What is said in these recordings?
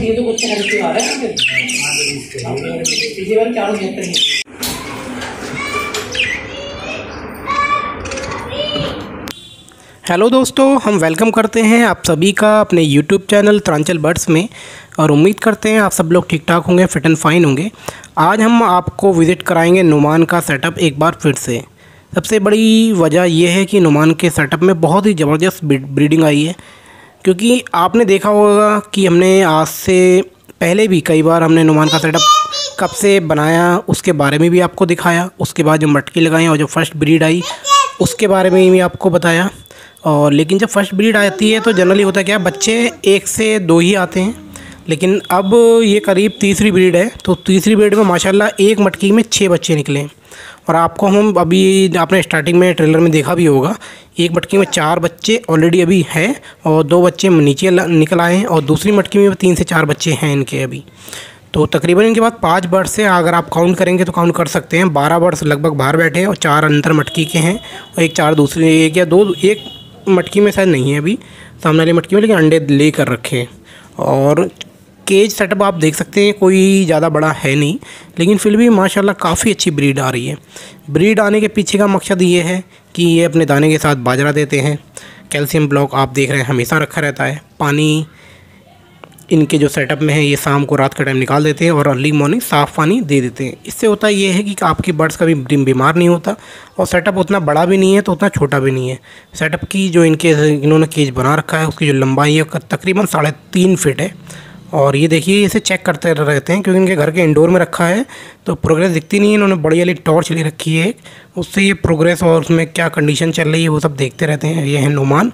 Hello दोस्तों, हम welcome करते हैं आप सभी का अपने यूट्यूब चैनल त्रांचल बर्ड्स में और उम्मीद करते हैं आप सब लोग ठीक ठाक होंगे फिट एंड फाइन होंगे। आज हम आपको विज़िट कराएँगे नुमान का सेटअप एक बार फिर से। सबसे बड़ी वजह यह है कि नुमान के सेटअप में बहुत ही ज़बरदस्त ब्रीडिंग आई है। क्योंकि आपने देखा होगा कि हमने आज से पहले भी कई बार हमने नुमान का सेटअप कब से बनाया, उसके बारे में भी आपको दिखाया, उसके बाद जो मटकी लगाई और जो फ़र्स्ट ब्रीड आई, उसके बारे में भी आपको बताया। और लेकिन जब फ़र्स्ट ब्रीड आती है तो जनरली होता क्या, बच्चे एक से दो ही आते हैं। लेकिन अब ये करीब तीसरी ब्रीड है तो तीसरी ब्रीड में माशाल्लाह एक मटकी में छः बच्चे निकले और आपको हम अभी आपने स्टार्टिंग में ट्रेलर में देखा भी होगा, एक मटकी में चार बच्चे ऑलरेडी अभी हैं और दो बच्चे नीचे निकल आए हैं और दूसरी मटकी में तीन से चार बच्चे हैं इनके अभी। तो तकरीबन इनके बाद पाँच बर्ड्स से अगर आप काउंट करेंगे तो काउंट कर सकते हैं। बारह बर्ड्स लगभग बाहर बैठे हैं और चार अंतर मटकी के हैं और एक चार दूसरे, एक या दो, एक मटकी में शायद नहीं है अभी, सामने वाली मटकी में, लेकिन अंडे ले कर रखे हैं। और केज सेटअप आप देख सकते हैं, कोई ज़्यादा बड़ा है नहीं, लेकिन फिर भी माशाल्लाह काफ़ी अच्छी ब्रीड आ रही है। ब्रीड आने के पीछे का मकसद ये है कि ये अपने दाने के साथ बाजरा देते हैं। कैल्शियम ब्लॉक आप देख रहे हैं, हमेशा रखा रहता है। पानी इनके जो सेटअप में है, ये शाम को रात का टाइम निकाल देते हैं और अर्ली मॉर्निंग साफ़ पानी दे देते हैं। इससे होता ये है कि आपकी बर्ड्स का कभी बीमार नहीं होता और सेटअप उतना बड़ा भी नहीं है तो उतना छोटा भी नहीं है। सेटअप की जो इनके, इन्होंने केज बना रखा है, उसकी जो लंबाई है, तकरीबन साढ़े तीन फिट है। और ये देखिए इसे चेक करते रहते हैं क्योंकि इनके घर के इंडोर में रखा है तो प्रोग्रेस दिखती नहीं है। इन्होंने बड़ी वाली टॉर्च ले रखी है उससे ये प्रोग्रेस और उसमें क्या कंडीशन चल रही है, वो सब देखते रहते हैं। ये है नुमान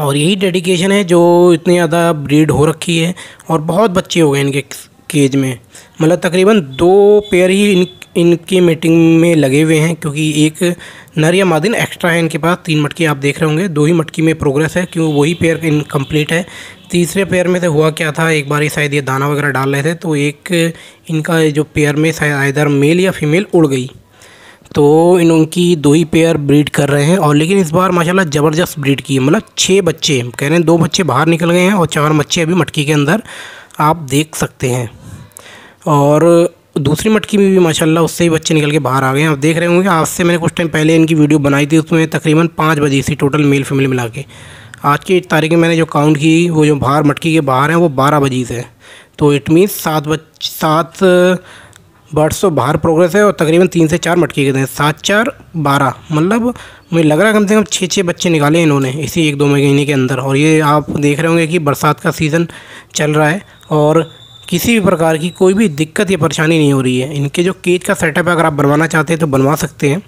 और यही डेडिकेशन है जो इतनी ज़्यादा ब्रीड हो रखी है और बहुत बच्चे हो गए इनके केज में। मतलब तकरीबन दो पेयर ही इन, इनकी मीटिंग में लगे हुए हैं क्योंकि एक नर या मादिन एक्स्ट्रा है इनके पास। तीन मटकी आप देख रहे होंगे। दो ही मटकी में प्रोग्रेस है क्यों वही पेयर इनकम्प्लीट है। तीसरे पेयर में से हुआ क्या था? एक बार ही शायद ये दाना वगैरह डाल रहे थे तो एक इनका जो पेयर में शायद इधर मेल या फीमेल उड़ गई। तो इन उनकी दो ही पेयर ब्रीड कर रहे हैं, और लेकिन इस बार माशाल्लाह ज़बरदस्त ब्रीड की है। मतलब छः बच्चे कह रहे हैं दो बच्चे बाहर निकल गए हैं और चार बच्चे अभी मटकी के अंदर आप देख सकते हैं। और दूसरी मटकी में भी माशाल्लाह उससे ही बच्चे निकल के बाहर आ गए हैं। आप देख रहे होंगे आज से मैंने कुछ टाइम पहले इनकी वीडियो बनाई थी, उसमें तकरीबन पाँच बजे थी टोटल मेल फीमेल मिला के। आज की तारीख में मैंने जो काउंट की, वो जो बाहर मटकी के बाहर हैं, वो बारह बजे से तो इट मीन्स सात बज, सात, बर्ड्स तो बाहर प्रोग्रेस है और तकरीबन तीन से चार मटके गए हैं। सात, चार, बारह। मतलब मुझे लग रहा है कम से कम छः छः बच्चे निकाले इन्होंने इसी एक दो महीने के अंदर। और ये आप देख रहे होंगे कि बरसात का सीज़न चल रहा है और किसी भी प्रकार की कोई भी दिक्कत या परेशानी नहीं हो रही है। इनके जो केज का सेटअप है, अगर आप बनवाना चाहते हैं तो बनवा सकते हैं।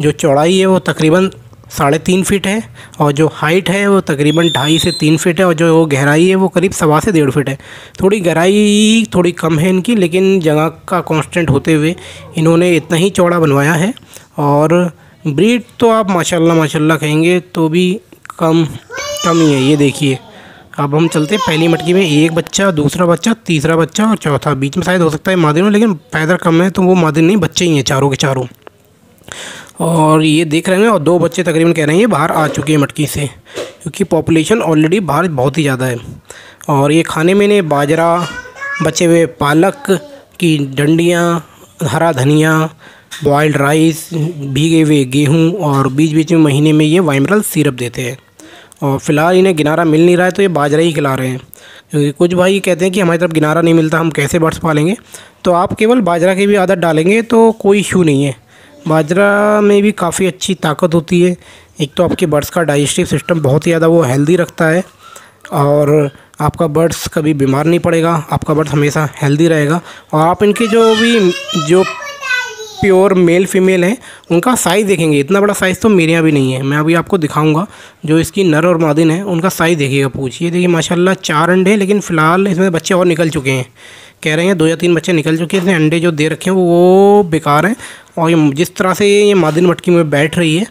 जो चौड़ाई है, वो तकरीबन साढ़े तीन फीट है और जो हाइट है वो तकरीबन ढाई से तीन फीट है और जो गहराई है वो करीब सवा से डेढ़ फीट है। थोड़ी गहराई थोड़ी कम है इनकी, लेकिन जगह का कांस्टेंट होते हुए इन्होंने इतना ही चौड़ा बनवाया है। और ब्रीड तो आप माशाल्लाह माशाल्लाह कहेंगे तो भी कम कम ही है, ये देखिए। अब हम चलते हैं पहली मटकी में, एक बच्चा, दूसरा बच्चा, तीसरा बच्चा और चौथा। बीच में शायद हो सकता है मादिन लेकिन पैदल कम है तो वो मादिन नहीं, बच्चे ही हैं चारों के चारों। और ये देख रहे हैं और दो बच्चे तकरीबन कह रहे हैं, ये बाहर आ चुके हैं मटकी से, क्योंकि पॉपुलेशन ऑलरेडी बाहर बहुत ही ज़्यादा है। और ये खाने में ने बाजरा, बचे हुए पालक की डंडियाँ, हरा धनिया बॉयल्ड राइस भीगे हुए गेहूँ, और बीच बीच में महीने में ये वाइमरल सिरप देते हैं। और फ़िलहाल इन्हें गिनारा मिल नहीं रहा है तो ये बाजरा ही खिला रहे हैं। क्योंकि कुछ भाई कहते हैं कि हमारी तरफ़ गिनारा नहीं मिलता, हम कैसे बर्ड्स पालेंगे? तो आप केवल बाजरा की भी आदत डालेंगे तो कोई इशू नहीं है। बाजरा में भी काफ़ी अच्छी ताकत होती है। एक तो आपके बर्ड्स का डाइजेस्टिव सिस्टम बहुत ही ज़्यादा वो हेल्दी रखता है और आपका बर्ड्स कभी बीमार नहीं पड़ेगा, आपका बर्ड्स हमेशा हेल्दी रहेगा। और आप इनके जो भी, जो प्योर मेल फीमेल हैं, उनका साइज़ देखेंगे। इतना बड़ा साइज़ तो मेरे यहाँ भी नहीं है। मैं अभी आपको दिखाऊँगा जो इसकी नर और मादिन है, उनका साइज़ देखिएगा पूछिए। देखिए, माशाल्लाह, चार अंडे लेकिन फ़िलहाल इसमें बच्चे और निकल चुके हैं। कह रहे हैं, दो या तीन बच्चे निकल चुके हैं इसमें अंडे जो दे रखे हैं, वो बेकार हैं। और जिस तरह से ये मादिन मटकी में बैठ रही है,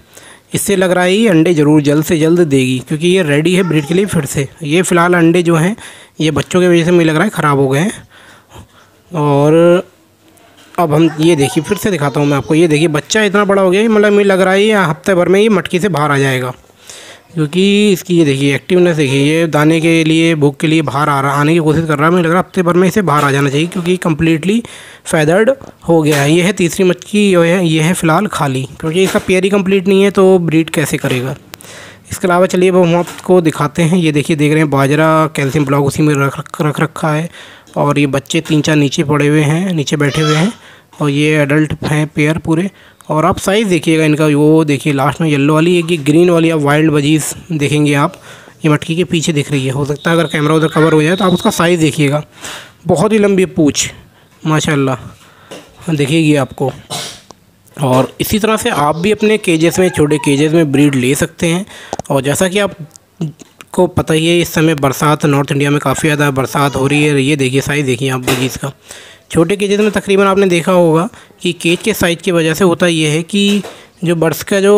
इससे लग रहा है ये अंडे ज़रूर जल्द से जल्द देगी, क्योंकि ये रेडी है ब्रीड के लिए फिर से। ये फ़िलहाल अंडे जो हैं, ये बच्चों की वजह से मुझे लग रहा है ख़राब हो गए हैं। और अब हम ये देखिए, फिर से दिखाता हूँ मैं आपको। ये देखिए, बच्चा इतना बड़ा हो गया मतलब मुझे लग रहा है ये हफ़्ते भर में ये मटकी से बाहर आ जाएगा। क्योंकि इसकी ये देखिए एक्टिवनेस देखिए, ये दाने के लिए भूख के लिए बाहर आ रहा, आने की कोशिश कर रहा है। मुझे लग रहा है हफ़्ते भर में इसे बाहर आ जाना चाहिए क्योंकि कम्प्लीटली फैदर्ड हो गया है। ये है तीसरी मच्छी जो है, ये है फ़िलहाल खाली। क्योंकि इसका पेयर ही कंप्लीट नहीं है तो ब्रीड कैसे करेगा? इसके अलावा चलिए वो हम आपको दिखाते हैं। ये देखिए, देख रहे हैं, बाजरा कैल्शियम ब्लॉक उसी में रख रख, रखा है। और ये बच्चे तीन चार नीचे पड़े हुए हैं, नीचे बैठे हुए हैं। और ये एडल्ट हैं पेयर पूरे। और आप साइज़ देखिएगा इनका, वो देखिए लास्ट में येलो वाली, एक ये ग्रीन वाली, आप वाइल्ड बजीज देखेंगे आप। ये मटकी के पीछे दिख रही है, हो सकता है अगर कैमरा उधर कवर हो जाए तो आप उसका साइज़ देखिएगा। बहुत ही लंबी पूछ, माशाल्लाह। देखिएगी आपको। और इसी तरह से आप भी अपने केजेस में, छोटे केजेस में ब्रीड ले सकते हैं। और जैसा कि आप को पता ही है, इस समय बरसात नॉर्थ इंडिया में काफ़ी ज़्यादा बरसात हो रही है। ये देखिए साइज़ देखिए आप बगीच का। छोटे केजेस में तकरीबन आपने देखा होगा कि केज के साइज़ की वजह से होता ये है कि जो बर्ड्स का जो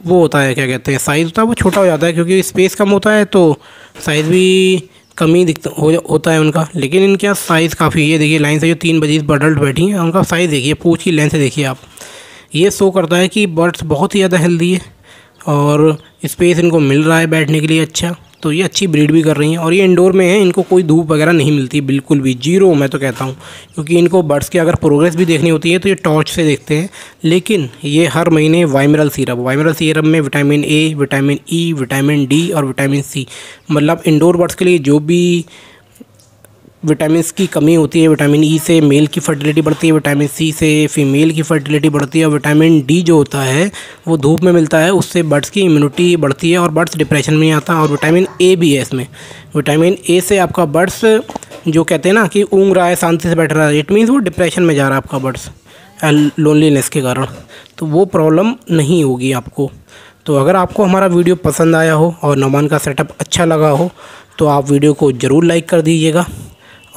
वो होता है, क्या कहते हैं साइज़ होता है, वो छोटा हो जाता है क्योंकि स्पेस कम होता है तो साइज़ भी कमी दिखता हो, होता है उनका। लेकिन इनके साइज़ काफ़ी है। देखिए लाइन से जो तीन बजे बर्डल्ट बैठी हैं, उनका साइज़ देखिए, पूछ की लेंथ देखिए आप। ये शो करता है कि बर्ड्स बहुत ही ज़्यादा हेल्दी है और स्पेस इनको मिल रहा है बैठने के लिए अच्छा। तो ये अच्छी ब्रीड भी कर रही हैं और ये इंडोर में है, इनको कोई धूप वगैरह नहीं मिलती, बिल्कुल भी ज़ीरो मैं तो कहता हूँ। क्योंकि इनको बर्ड्स की अगर प्रोग्रेस भी देखनी होती है तो ये टॉर्च से देखते हैं। लेकिन ये हर महीने वाइमरल सीरप वाइमरल सीरप में vitamin A vitamin E vitamin D और विटामिन सी मतलब इंडोर बर्ड्स के लिए जो भी विटामिन की कमी होती है, विटामिन ई e से मेल की फर्टिलिटी बढ़ती है, विटामिन सी से फीमेल की फर्टिलिटी बढ़ती है और विटामिन डी जो होता है, वो धूप में मिलता है, उससे बर्ड्स की इम्यूनिटी बढ़ती है और बर्ड्स डिप्रेशन में आता है और विटामिन ए भी है इसमें। विटामिन ए से आपका बर्ड्स जो कहते हैं ना कि ऊँग रहा है, शांति से बैठ रहा है इट मीन्स वो डिप्रेशन में जा रहा है आपका बर्ड्स लोनलीनेस के कारण। तो वो प्रॉब्लम नहीं होगी आपको। तो अगर आपको हमारा वीडियो पसंद आया हो और नमान का सेटअप अच्छा लगा हो तो आप वीडियो को ज़रूर लाइक कर दीजिएगा।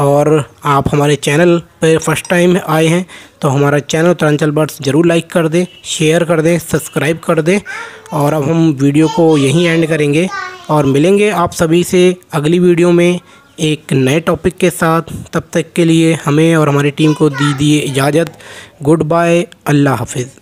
और आप हमारे चैनल पर फ़र्स्ट टाइम आए हैं तो हमारा चैनल उत्तरांचल बर्ड्स ज़रूर लाइक कर दें, शेयर कर दें, सब्सक्राइब कर दें, और अब हम वीडियो को यहीं एंड करेंगे, और मिलेंगे आप सभी से अगली वीडियो में एक नए टॉपिक के साथ। तब तक के लिए हमें और हमारी टीम को दी दिए इजाज़त। गुड बाय, अल्लाह हाफिज़।